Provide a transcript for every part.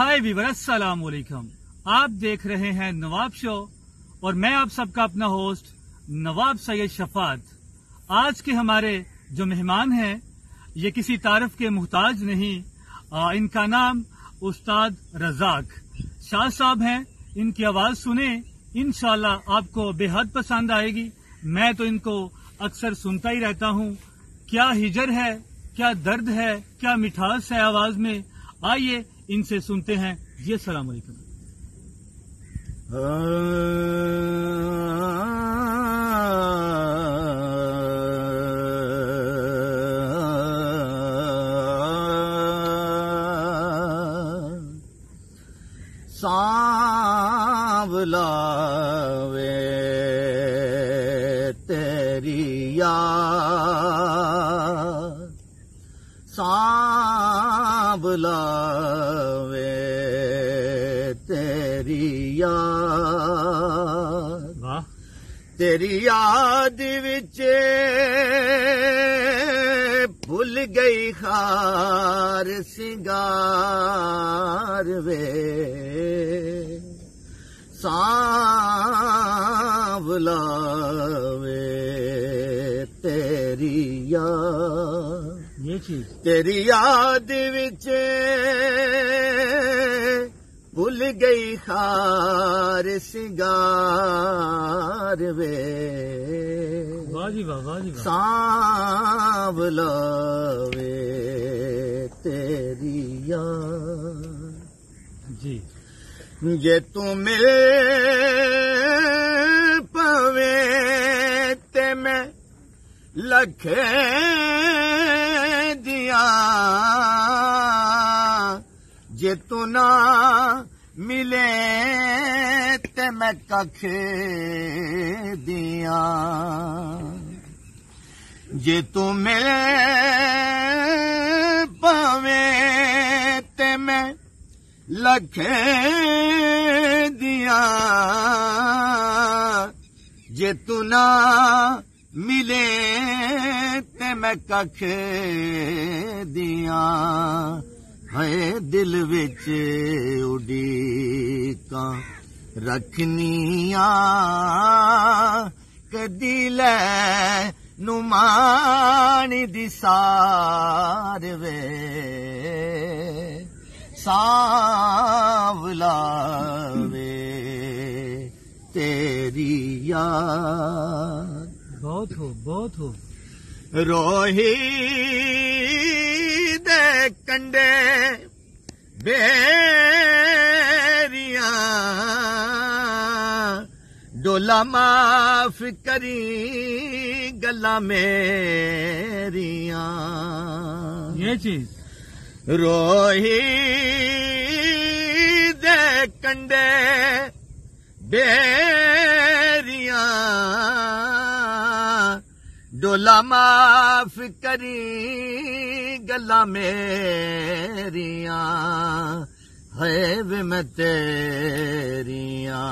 हाय Weaver अस्सलाम वालेकुम आप देख रहे हैं नवाब शो और मैं आप सबका अपना होस्ट नवाब सैयद शफात। आज के हमारे जो मेहमान हैं ये किसी तारफ के मोहताज नहीं आ, इनका नाम उस्ताद रजाक शाह साहब हैं। इनकी आवाज़ सुने इनशाला आपको बेहद पसंद आएगी। मैं तो इनको अक्सर सुनता ही रहता हूँ। क्या हिजर है क्या दर्द है क्या मिठास है आवाज़ में? आइए इनसे सुनते हैं। जी वालेकुम। सांवला वे तेरी याद। सांवला वे तेरी याद। तेरी याद विच भुल गई खार सिंगार वे। सांवला वे तेरी याद। तेरी याद विच भुल गई खार सिंगार वे। सांवला वे तेरी याद। जी। जे तू मिल पवे ते मैं लखे जे तू ना मिले ते मैं कख दिया। जे तू मिले पवे ते मैं लखे दिया। जे तू ना मिले ते मैं कख दिया। है दिल विच उडीका रखनिया कदी ले नुमानी दिसार वे। सांवला वे तेरी याद। बहुत हो बहुत हो। रोही कंडे बेरिया। डोला माफ़ करी गला मेरिया। ये चीज़। रोही दे कंडे बेरिया। डोला माफ़ करी गला मेरिया, है वे मैं तेरिया,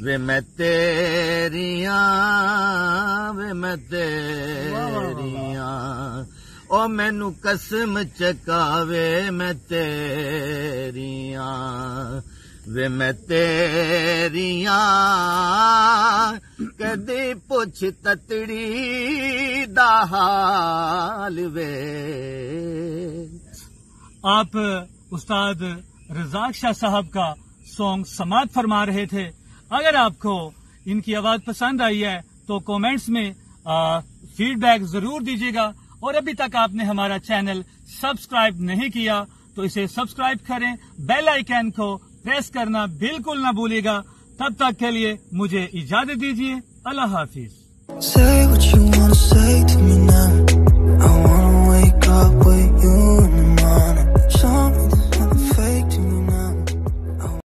वे मैं तेरिया, वे मैं तेरिया। ओ मैनू कसम चकावे मैं तेरिया, वे मैं तेरिया। कदी पुछ ततड़ी दा हाल वे। आप उस्ताद रजाक शाह साहब का सॉन्ग समात फरमा रहे थे। अगर आपको इनकी आवाज़ पसंद आई है तो कमेंट्स में फीडबैक ज़रूर दीजिएगा। और अभी तक आपने हमारा चैनल सब्सक्राइब नहीं किया तो इसे सब्सक्राइब करें। बेल आइकन को प्रेस करना बिल्कुल ना भूलिएगा। तब तक के लिए मुझे इजाज़त दीजिए। Allah Hafiz.